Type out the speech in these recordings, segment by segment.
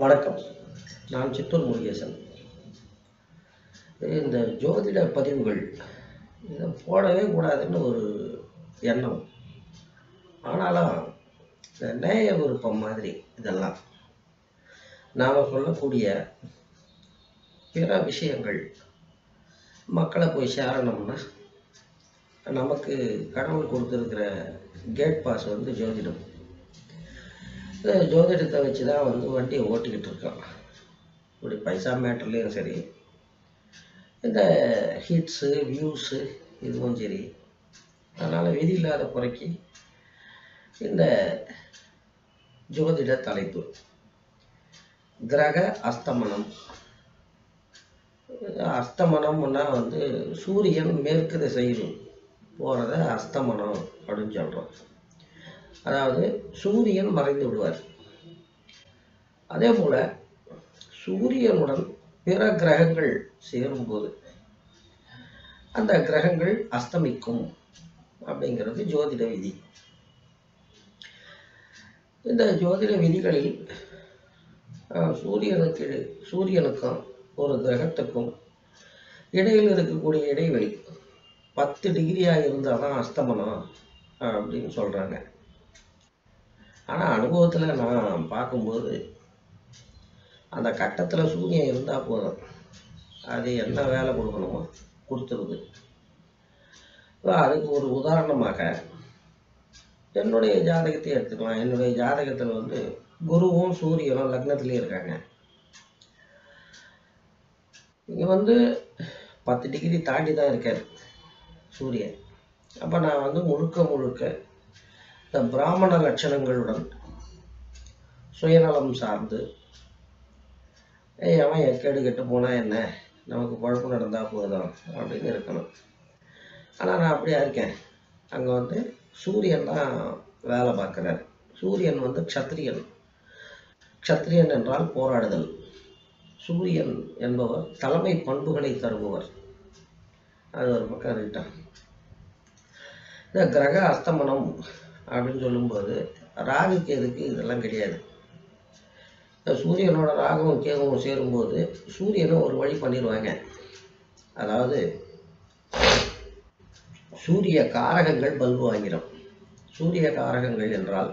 வணக்கம். நான் சித்தூர் முருகேசன். இந்த ஜோதிட பதிவுகள் இதை போடவே கூடாதுன்னு ஒரு எண்ணம். ஆனாலும் இந்த நேய விருப்பம் மாதிரி இதெல்லாம் நாம் சொல்லக்கூடிய பிற விஷயங்கள் மக்களை போய் சேரணும்னா நமக்கு கடவுள் கொடுத்துருக்கிற கேட் பாஸ் வந்து ஜோதிடம். ஜோதிடத்தை வச்சு தான் வந்து வண்டியை ஓட்டிக்கிட்டு இருக்கோம் இப்படி பைசா மேட்டர்லேயும் சரி இந்த ஹிட்ஸு வியூஸு இதுவும் சரி. அதனால் விதி இல்லாத குறைக்கு இந்த ஜோதிட தலைப்பு. கிரக அஸ்தமனம். அஸ்தமனம்னா வந்து சூரியன் மேற்கு திசையில் போகிறத அஸ்தமனம் அப்படின்னு சொல்கிறோம் அதாவது சூரியன் மறைந்து விடுவார். அதே போல் சூரியனுடன் பிற கிரகங்கள் சேரும்போது அந்த கிரகங்கள் அஸ்தமிக்கும் அப்படிங்கிறது ஜோதிட விதி. இந்த ஜோதிட விதிகளில் சூரியனுக்கு சூரியனுக்கும் ஒரு கிரகத்துக்கும் இடையில் இருக்கக்கூடிய இடைவெளி பத்து டிகிரியாக இருந்தால் தான் அஸ்தமனம் அப்படின்னு சொல்கிறாங்க ஆனால் அனுபவத்தில் நான் பார்க்கும்போது அந்த கட்டத்தில் சூரியன் இருந்தால் போதும். அது என்ன வேலை கொடுக்கணுமோ கொடுத்துருது. அதுக்கு ஒரு உதாரணமாக என்னுடைய ஜாதகத்தை எடுத்துக்கலாம். என்னுடைய ஜாதகத்தில் வந்து குருவும் சூரியனும் லக்னத்துலேயே இருக்காங்க. இங்கே வந்து பத்து டிகிரி தாண்டி தான் இருக்கார் சூரியன். அப்போ நான் வந்து முழுக்க முழுக்க இந்த பிராமண லட்சணங்களுடன் சுயநலம் சார்ந்து ஏய் அவன் எக்கேடு கெட்டு போனால் என்ன? நமக்கு குழப்பம் நடந்தால் போதும் அப்படின்னு இருக்கணும். ஆனால் நான் அப்படியா இருக்கேன்? அங்கே வந்து சூரியன் தான் வேலை பார்க்குறார். சூரியன் வந்து க்ஷத்ரியன். க்ஷத்ரியன் என்றால் போராடுதல். சூரியன் என்பவர் தலைமை பண்புகளை தருபவர். அது ஒரு பக்கம் இருக்கட்டும். இந்த கிரக அஸ்தமனம் அப்படின்னு சொல்லும்போது ராகு கேதுக்கு இதெல்லாம் கிடையாது. சூரியனோட ராகவும் கேதுவும் சேரும்போது சூரியனை ஒரு வழி பண்ணிடுவாங்க அதாவது சூரிய காரகங்கள் பல்பு வாங்கிடும் சூரிய காரகங்கள் என்றால்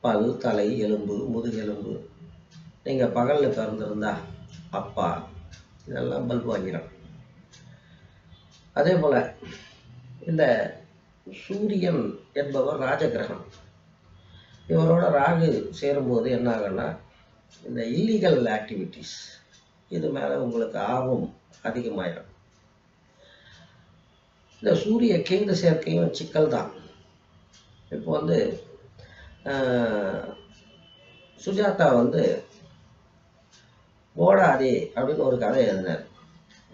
பல் தலை எலும்பு முதுகெலும்பு நீங்கள் பகலில் பிறந்திருந்தா அப்பா இதெல்லாம் பல்பு வாங்கிடும் அதே போல் இந்த சூரியன் என்பவர் ராஜகிரகம். இவரோட ராகு சேரும்போது என்ன ஆகும்னா இந்த இல்லீகல் ஆக்டிவிட்டீஸ் இது மேலே உங்களுக்கு ஆர்வம் அதிகமாயிடும் இந்த சூரிய கேந்திர சேர்க்கையும் சிக்கல் தான். இப்போ வந்து சுஜாதா வந்து ஓடாதே அப்படின்னு ஒரு கதை எழுதினார்.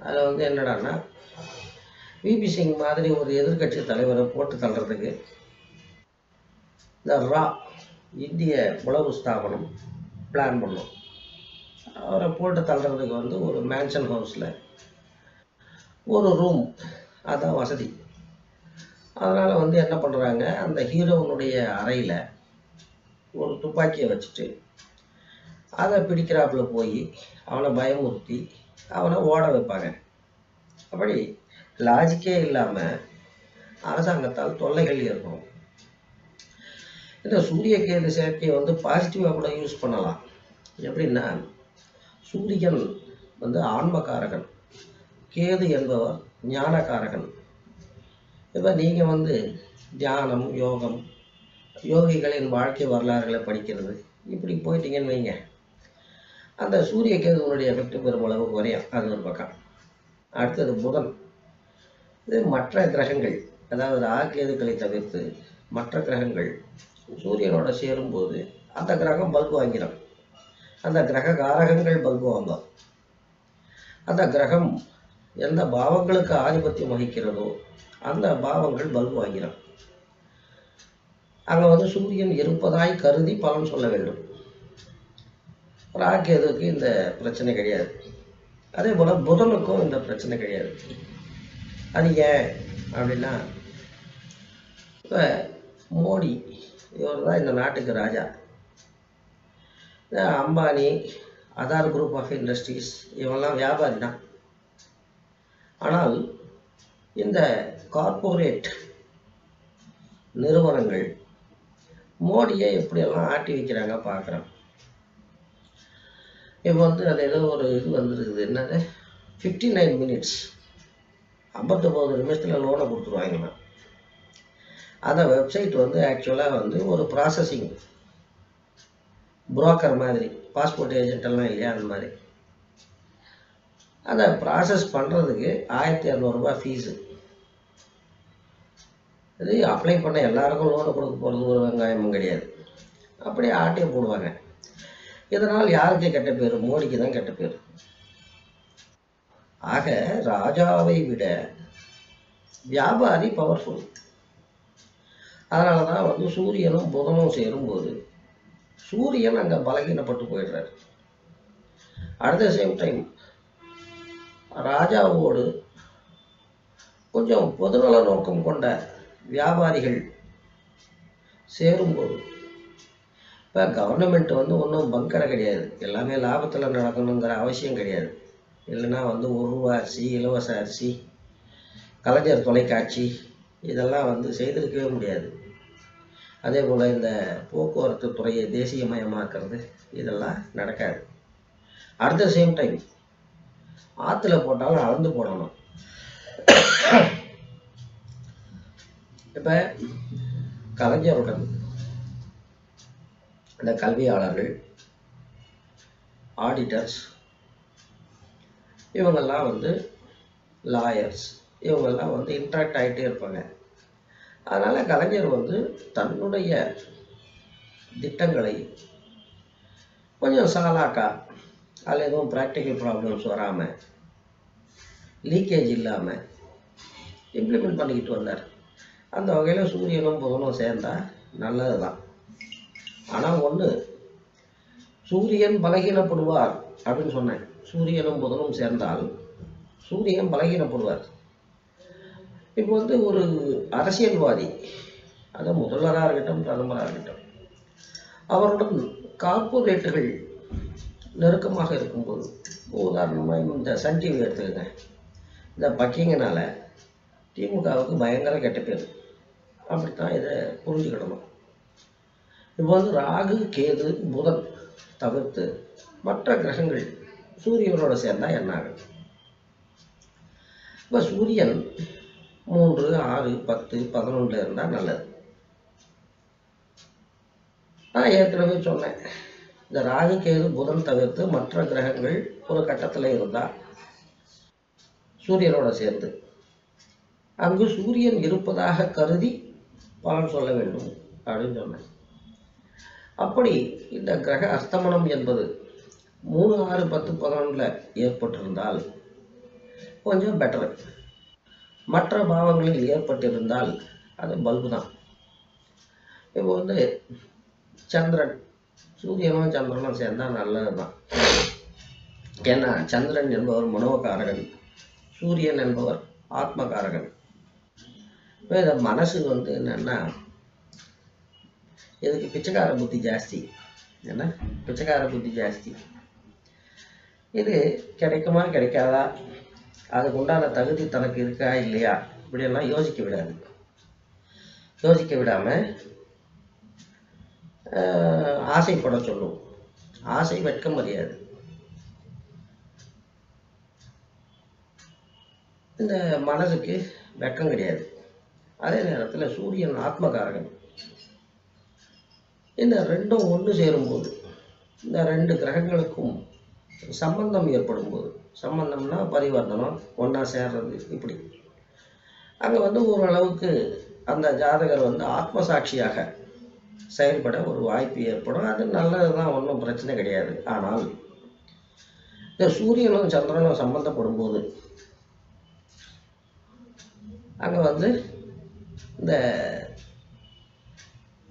அதில் வந்து என்னடான்னா விபி சிங் மாதிரி ஒரு எதிர்க்கட்சி தலைவரை போட்டு தள்ளுறதுக்கு இந்த ரா இந்திய உளவு ஸ்தாபனம் பிளான் பண்ணோம். அவரை போட்டு தள்ளுறதுக்கு வந்து ஒரு மேன்ஷன் ஹவுஸில் ஒரு ரூம் அதான் வசதி. அதனால் வந்து என்ன பண்ணுறாங்க அந்த ஹீரோவினுடைய அறையில் ஒரு துப்பாக்கியை வச்சுட்டு அதை பிடிக்கிறாப்புல போய் அவனை பயமுறுத்தி அவனை ஓட வைப்பாங்க. அப்படி லாஜிக்கே இல்லாமல் அரசாங்கத்தால் தொல்லைகள் ஏற்படும். இந்த சூரிய கேது சேர்க்கையை வந்து பாசிட்டிவாக கூட யூஸ் பண்ணலாம். எப்படின்னா சூரியன் வந்து ஆன்மகாரகன் கேது என்பவர் ஞானகாரகன். இப்போ நீங்கள் வந்து தியானம் யோகம் யோகிகளின் வாழ்க்கை வரலாறுகளை படிக்கிறது இப்படி போயிட்டீங்கன்னு வைங்க. அந்த சூரிய கேதுவனுடைய எஃபெக்ட் பெருமளவு குறையும் அது ஒரு பக்கம். அடுத்தது புதன். இது மற்ற கிரகங்கள் அதாவது ராகேதுக்களை தவிர்த்து மற்ற கிரகங்கள் சூரியனோட சேரும்போது அந்த கிரகம் பல்பு வாங்கிடும். அந்த கிரக காரகங்கள் பல்பு வாங்கும். அந்த கிரகம் எந்த பாவங்களுக்கு ஆதிபத்தியம் வகிக்கிறதோ அந்த பாவங்கள் பல்பு வாங்கிடும். அங்கே வந்து சூரியன் இருப்பதாய் கருதி பலன் சொல்ல வேண்டும். ராகேதுக்கு இந்த பிரச்சனை கிடையாது. அதே போல் புதனுக்கும் இந்த பிரச்சனை கிடையாது. அது ஏன் அப்படின்னா இப்போ மோடி இவர் தான் இந்த நாட்டுக்கு ராஜா. அம்பானி அதார் குரூப் ஆஃப் இண்டஸ்ட்ரீஸ் இவெல்லாம் வியாபாரி தான். ஆனால் இந்த கார்ப்பரேட் நிறுவனங்கள் மோடியை எப்படியெல்லாம் ஆட்டி வைக்கிறாங்க பார்க்குறோம். இப்போ வந்து அது ஏதோ ஒரு இது வந்துருக்குது. என்னது? ஃபிஃப்டி நைன் மினிட்ஸ் ஐம்பத்தொம்போது நிமிஷத்தில் லோனை கொடுத்துருவாங்களாம் அந்த வெப்சைட் வந்து ஆக்சுவலாக வந்து ஒரு ப்ராசஸிங் புரோக்கர் மாதிரி பாஸ்போர்ட் ஏஜென்ட்டெல்லாம் இல்லையா அந்த மாதிரி. அதை ப்ராசஸ் பண்ணுறதுக்கு ஆயிரத்தி இரநூறுபா ஃபீஸு இது அப்ளை பண்ண எல்லாருக்கும் லோனை கொடுக்க போகிறது ஒரு வெங்காயமும் கிடையாது. அப்படியே ஆட்டியை போடுவாங்க. இதனால் யாருக்கு கெட்ட பேர்? மோடிக்கு தான் கெட்ட பேர். ஆக ராஜாவை விட வியாபாரி பவர்ஃபுல் அதனால தான் வந்து சூரியனும் புதனும் சேரும்போது சூரியன் அங்கே பலகீனப்பட்டு போயிடுறாரு. அட் த சேம் டைம் ராஜாவோடு கொஞ்சம் பொதுநல நோக்கம் கொண்ட வியாபாரிகள் சேரும்போது இப்போ கவர்மெண்ட் வந்து ஒன்றும் பங்கரை கிடையாது. எல்லாமே லாபத்தில் நடக்கணுங்கிற அவசியம் கிடையாது. இல்லைன்னா வந்து ஒரு ரூபா அரிசி இலவச அரிசி கலைஞர் தொலைக்காட்சி இதெல்லாம் வந்து செய்திருக்கவே முடியாது. அதே போல் இந்த போக்குவரத்து துறையை தேசியமயமாக்குறது இதெல்லாம் நடக்காது. அட் த சேம் டைம் ஆற்றுல போட்டாலும் அளந்து போடணும். இப்போ கலைஞருடன் இந்த கல்வியாளர்கள் ஆடிட்டர்ஸ் இவங்கெல்லாம் வந்து லாயர்ஸ் இவங்கெல்லாம் வந்து இன்ட்ராக்ட் ஆகிட்டே இருப்பாங்க. அதனால் கலைஞர் வந்து தன்னுடைய திட்டங்களை கொஞ்சம் சாலாக்கா அதில் எதுவும் ப்ராக்டிக்கல் ப்ராப்ளம்ஸ் வராமல் லீக்கேஜ் இல்லாமல் இம்ப்ளிமெண்ட் பண்ணிக்கிட்டு வந்தார். அந்த வகையில் சூரியனும் புதனும் சேர்ந்தால் நல்லது தான் ஆனால் ஒன்று சூரியன் பலகீனப்படுவார் அப்படின்னு சொன்னேன். சூரியனும் புதனும் சேர்ந்தால் சூரியன் பலகீனப்படுவார். இப்போ வந்து ஒரு அரசியல்வாதி அது முதல்வராக இருக்கட்டும் பிரதமராக இருக்கட்டும் அவருடன் கார்ப்பரேட்டுகள் நெருக்கமாக இருக்கும்போது உதாரணமாக இந்த சன் டிவி எடுத்துக்கங்க இந்த பக்கிங்கனால திமுகவுக்கு பயங்கர கெட்ட பேர். அப்படித்தான் இதை புரிஞ்சுக்கிடணும். இப்போ வந்து ராகு கேது புதன் தவிர்த்து மற்ற கிரகங்கள் சூரியனோட சேர்ந்தா என்ன ஆகும் இப்போ சூரியன் மூன்று ஆறு பத்து பதினொன்றில் இருந்தால் நல்லது. நான் ஏற்கனவே சொன்னேன். இந்த ராகு கேது புதன் தவிர்த்து மற்ற கிரகங்கள் ஒரு கட்டத்தில் இருந்தால் சூரியனோட சேர்ந்து. அங்கு சூரியன் இருப்பதாக கருதி பலன் சொல்ல வேண்டும் அப்படின்னு சொன்னேன். அப்படி இந்த கிரக அஸ்தமனம் என்பது மூணு ஆறு பத்து பதினொன்றில் ஏற்பட்டிருந்தால் கொஞ்சம் பெட்டரு மற்ற பாவங்களில் ஏற்பட்டிருந்தால் அது பல்பு தான். இப்போ வந்து சந்திரன் சூரியனும் சந்திரனும் சேர்ந்தால் நல்லது தான் ஏன்னா சந்திரன் என்பவர் மனோகாரகன் சூரியன் என்பவர் ஆத்மகாரகன். இப்போ இந்த மனசு வந்து என்னென்னா இதுக்கு பிச்சைக்கார புத்தி ஜாஸ்தி என்ன பிச்சைக்கார புத்தி ஜாஸ்தி இது கிடைக்குமா கிடைக்காதா அதுக்கு உண்டான தகுதி தனக்கு இருக்கா இல்லையா இப்படியெல்லாம் யோசிக்க விடாது யோசிக்க விடாம ஆஹ், ஆசைப்பட சொல்லும் ஆசை வெட்கம் அறியாது இந்த மனசுக்கு வெட்கம் கிடையாது அதே நேரத்தில் சூரியன் ஆத்மகாரகன் இந்த ரெண்டும் ஒன்று சேரும்போது இந்த ரெண்டு கிரகங்களுக்கும் சம்பந்தம் ஏற்படும் போது சம்பந்தம்னா பரிவர்த்தனம் ஒன்றா சேர்றது இப்படி. அங்கே வந்து ஓரளவுக்கு அந்த ஜாதகர் வந்து ஆத்மசாட்சியாக செயல்பட ஒரு வாய்ப்பு ஏற்படும். அது நல்லது தான் ஒன்றும் பிரச்சனை கிடையாது. ஆனால் இந்த சூரியனும் சந்திரனும் சம்பந்தப்படும் போது அங்கே வந்து இந்த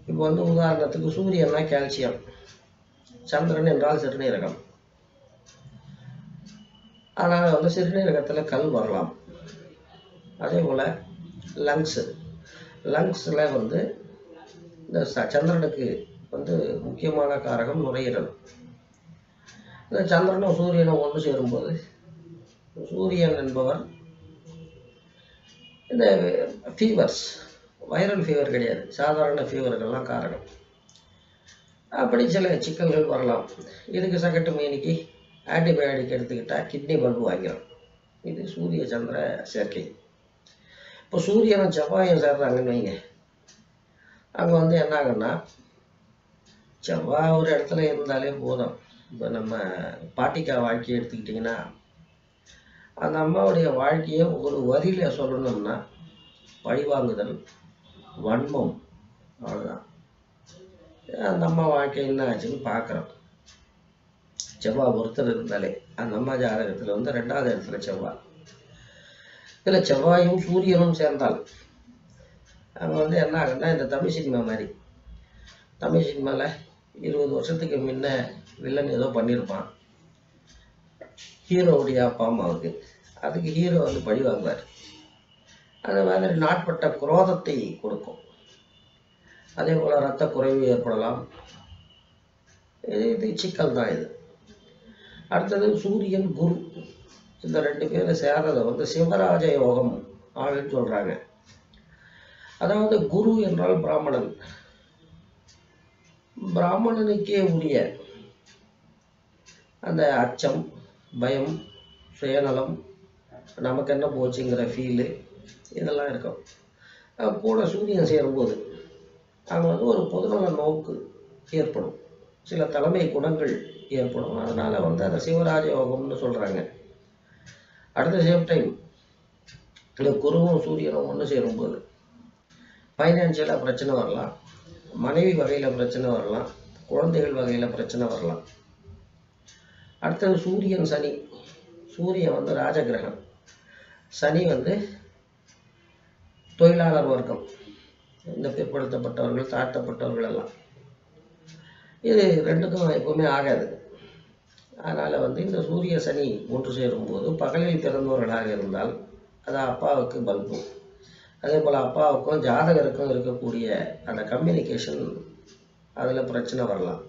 இப்போ வந்து உதாரணத்துக்கு சூரியன்னா கால்சியம் சந்திரன் என்றால் சிறுநீரகம். அதனால் வந்து சிறுநீரகத்தில் கல் வரலாம். அதே போல் லங்ஸு லங்ஸில் வந்து இந்த ச- சந்திரனுக்கு வந்து முக்கியமான காரகம் நுரையீரல். இந்த சந்திரனும் சூரியனும் ஒன்று சேரும்போது சூரியன் என்பவர் இந்த ஃபீவர்ஸ் வைரல் ஃபீவர் கிடையாது. சாதாரண ஃபீவர்கள்லாம் காரணம். அப்படி சில சிக்கல்கள் வரலாம். இதுக்கு சகட்டு மீனிக்கு ஆன்டிபயோட்டிக் எடுத்துக்கிட்டால் கிட்னி பல்பு வாங்கிடும் இது சூரிய சந்திர சேர்க்கை. இப்போ சூரியனும் செவ்வாயும் சேர்றாங்கன்னு வைங்க. அங்கே வந்து என்ன ஆகுன்னா செவ்வாய் ஒரு இடத்துல இருந்தாலே போதும். இப்போ நம்ம பாட்டிக்கா வாழ்க்கையை எடுத்துக்கிட்டிங்கன்னா அந்த அம்மாவுடைய வாழ்க்கையை ஒரு வரியில் சொல்லணும்னா பழிவாங்குதல் வன்மம். அவ்வளோதான் அந்த அம்மா வாழ்க்கை என்ன ஆச்சுன்னு பார்க்குறோம். செவ்வாய் ஒருத்தர் இருந்தாலே அந்த அம்மா ஜாதகத்தில் வந்து ரெண்டாவது இடத்துல செவ்வாய் இதில் செவ்வாயும் சூரியனும் சேர்ந்தால் அங்கே வந்து என்ன ஆகுன்னா இந்த தமிழ் சினிமா மாதிரி. தமிழ் சினிமாவில் இருபது வருஷத்துக்கு முன்ன வில்லன் ஏதோ பண்ணியிருப்பான் ஹீரோவுடைய அப்பா அம்மாவுக்கு. அதுக்கு ஹீரோ வந்து பழி வாங்குவார். அந்த மாதிரி நாட்பட்ட குரோதத்தை கொடுக்கும். அதே போல் ரத்த குறைவு ஏற்படலாம். இது இது சிக்கல் தான் இது. அடுத்தது சூரியன் குரு இந்த ரெண்டு பேரும் சேர்றதை வந்து சிவராஜ யோகம் அப்படின்னு சொல்கிறாங்க அதாவது குரு என்றால் பிராமணன். பிராமணனுக்கே உரிய அந்த அச்சம் பயம் சுயநலம் நமக்கு என்ன போச்சுங்கிற ஃபீலு இதெல்லாம் இருக்கும். கூட சூரியன் சேரும்போது அங்கே வந்து ஒரு பொதுநல நோக்கு ஏற்படும். சில தலைமை குணங்கள் ஏற்படும். அதனால் வந்து அதை சிவராஜ யோகம்னு சொல்கிறாங்க அடுத்த சேம் டைம் இந்த குருவும் சூரியனும் ஒன்று சேரும்போது ஃபைனான்சியலாக பிரச்சனை வரலாம். மனைவி வகையில் பிரச்சனை வரலாம். குழந்தைகள் வகையில் பிரச்சனை வரலாம். அடுத்தது சூரியன் சனி. சூரியன் வந்து ராஜகிரகம் சனி வந்து தொழிலாளர் வர்க்கம். இந்த பிற்படுத்தப்பட்டவர்கள் தாழ்த்தப்பட்டவர்கள் எல்லாம். இது ரெண்டுக்கும் எப்பவுமே ஆகாது. அதனால் வந்து இந்த சூரிய சனி ஒன்று சேரும்போது பகலில் பிறந்தவர்களாக இருந்தால் அது அப்பாவுக்கு பல்பு. அதே போல் அப்பாவுக்கும் ஜாதகருக்கும் இருக்கக்கூடிய அந்த கம்யூனிகேஷன் அதில் பிரச்சனை வரலாம்.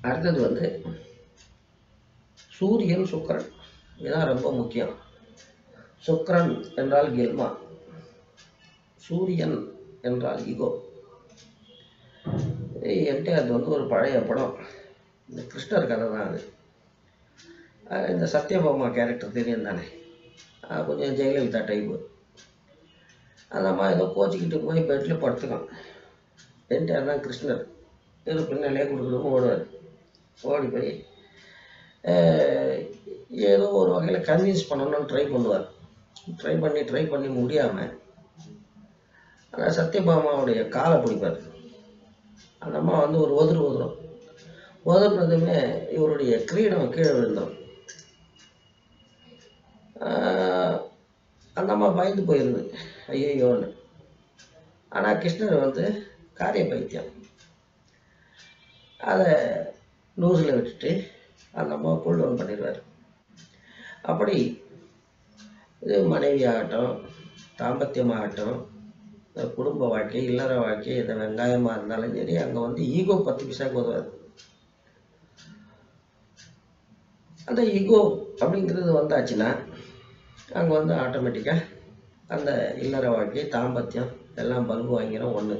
அடுத்தது வந்து சூரியன் சுக்கிரன். இதுதான் ரொம்ப முக்கியம். சுக்ரன் என்றால் கெல்மா சூரியன் என்றால் ஈகோ. எம்டிஆர் வந்து ஒரு பழைய படம். இந்த கிருஷ்ணர் கதை தான் அது. இந்த சத்யபாமா கேரக்டர் தெரியும் தானே. கொஞ்சம் ஜெயலலிதா டைப்பு அந்த அம்மா ஏதோ கோச்சிக்கிட்டு போய் பெட்டில் படுத்துக்கான். எம்டிஆர் தான் கிருஷ்ணர். இரு பின்னாலே கொடுக்கணும் ஓடுவார் ஓடி போய் ஏதோ ஒரு வகையில் கன்வின்ஸ் பண்ணணும்னு ட்ரை பண்ணுவார். ட்ரை பண்ணி ட்ரை பண்ணி முடியாமல் ஆனால் சத்யபாமாவுடைய காலை பிடிப்பார். அந்த அம்மா வந்து ஒரு உதறு உதறும். உதறினதுமே இவருடைய கிரீடம் கீழே விழுந்தோம் அந்த அம்மா பயந்து போயிருது. ஐயோன்னு ஆனால் கிருஷ்ணர் வந்து காரிய பைத்தியம். அதை லூஸில் விட்டுட்டு அந்த அம்மாவை கூல் டவுன் பண்ணிடுவார். அப்படி இது மனைவி ஆகட்டும் தாம்பத்தியமாகட்டும் குடும்ப வாழ்க்கை இல்லற வாழ்க்கை இந்த வெங்காயமாக இருந்தாலும் சரி அங்கே வந்து ஈகோ பத்து பைசாக்கு உதவாது அந்த ஈகோ அப்படிங்கிறது வந்தாச்சுன்னா அங்கே வந்து ஆட்டோமேட்டிக்காக அந்த இல்லற வாழ்க்கை தாம்பத்தியம் எல்லாம் பல்பு வாங்கிடும் ஒன்று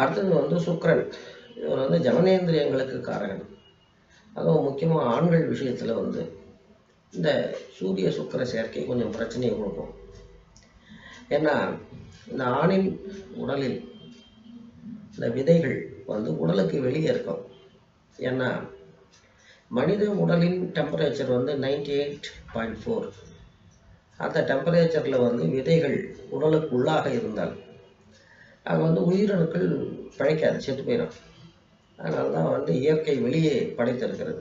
அடுத்தது வந்து சுக்கரன். இவர் வந்து ஜனநேந்திரியங்களுக்கு காரகன். அதுவும் முக்கியமாக ஆண்கள் விஷயத்தில் வந்து இந்த சூரிய சுக்கிர சேர்க்கை கொஞ்சம் பிரச்சனையை கொடுக்கும். ஏன்னா இந்த ஆணின் உடலில் இந்த விதைகள் வந்து உடலுக்கு வெளியே இருக்கும். ஏன்னா மனித உடலின் டெம்பரேச்சர் வந்து நைன்டி எயிட் பாயிண்ட் ஃபோர் அந்த டெம்பரேச்சரில் வந்து விதைகள் உடலுக்கு உள்ளாக இருந்தால் அங்கே வந்து உயிரணுக்கள் பிழைக்காது செத்து போயிடும். அதனால தான் வந்து இயற்கை வெளியே படைத்திருக்கிறது.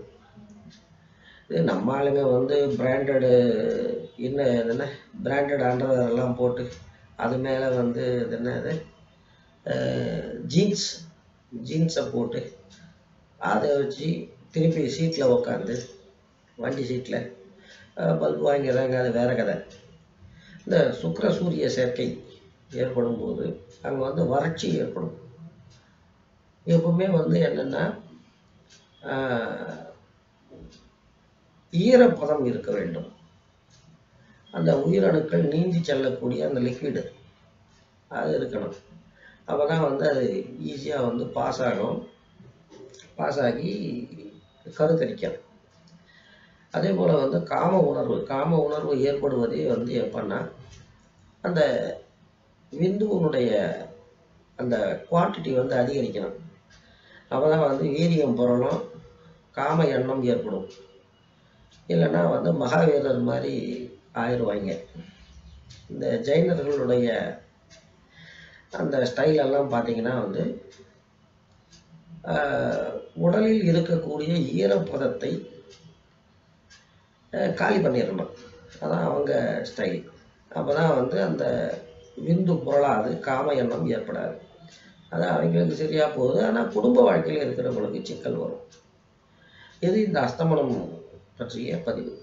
இது நம்ம ஆளுங்க வந்து பிராண்டடு என்ன என்னென்ன பிராண்டட் அண்டர்வேர் எல்லாம் போட்டு அது மேலே வந்து இது என்ன இது? ஜீன்ஸ் ஜீன்ஸை போட்டு அதை வச்சு திருப்பி சீட்டில் உக்காந்து வண்டி சீட்டில் பல்பு வாங்கிடுறாங்க அது வேற கதை. இந்த சுக்கிர சூரிய சேர்க்கை ஏற்படும் போது அங்கே வந்து வறட்சி ஏற்படும். எப்பவுமே வந்து என்னென்னா ஈரப்பதம் இருக்க வேண்டும். அந்த உயிரணுக்கள் நீந்தி செல்லக்கூடிய அந்த லிக்விடு அது இருக்கணும். அப்போ தான் வந்து அது ஈஸியாக வந்து பாஸ் ஆகும். பாஸ் ஆகி கருத்தரிக்கும் அதே போல் வந்து காம உணர்வு காம உணர்வு ஏற்படுவதே வந்து எப்பன்னா அந்த விந்துவனுடைய அந்த குவான்டிட்டி வந்து அதிகரிக்கணும். அப்போ தான் வந்து வீரியம் புரளும் காம எண்ணம் ஏற்படும். இல்லைன்னா வந்து மகாவீரர் மாதிரி ஆயிடுவாங்க இந்த ஜெயினர்களுடைய அந்த ஸ்டைலெல்லாம் பார்த்தீங்கன்னா வந்து உடலில் இருக்கக்கூடிய ஈரப்பதத்தை காலி பண்ணிடணும். அதான் அவங்க ஸ்டைல் அப்போ தான் வந்து அந்த விந்து புரளாது காம எண்ணம் ஏற்படாது. அது அவங்களுக்கு சரியாக போகுது. ஆனால் குடும்ப வாழ்க்கையில் இருக்கிறவங்களுக்கு சிக்கல் வரும். இது இந்த அஸ்தமனம் பற்றிய பதிவு.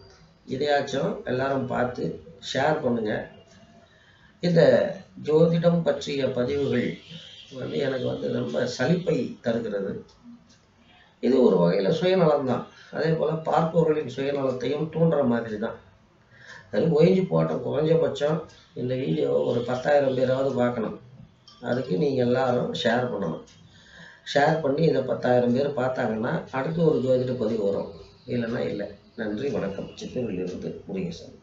இதையாச்சும் எல்லாரும் பார்த்து ஷேர் பண்ணுங்க. இந்த ஜோதிடம் பற்றிய பதிவுகள் வந்து எனக்கு வந்து ரொம்ப சலிப்பை தருகிறது. இது ஒரு வகையில் சுயநலம்தான் அதே போல் பார்ப்பவர்களின் சுயநலத்தையும் தூண்டுற மாதிரி தான். அது ஒழிஞ்சு போட்ட குறைஞ்சபட்சம் இந்த வீடியோ ஒரு பத்தாயிரம் பேராவது பார்க்கணும். அதுக்கு நீங்கள் எல்லாரும் ஷேர் பண்ணணும். ஷேர் பண்ணி இதை பத்தாயிரம் பேர் பார்த்தாங்கன்னா அடுத்து ஒரு ஜோதிட பதிவு வரும். இல்லைன்னா இல்லை. நன்றி வணக்கம். சித்தூரிலிருந்து முருகேசன்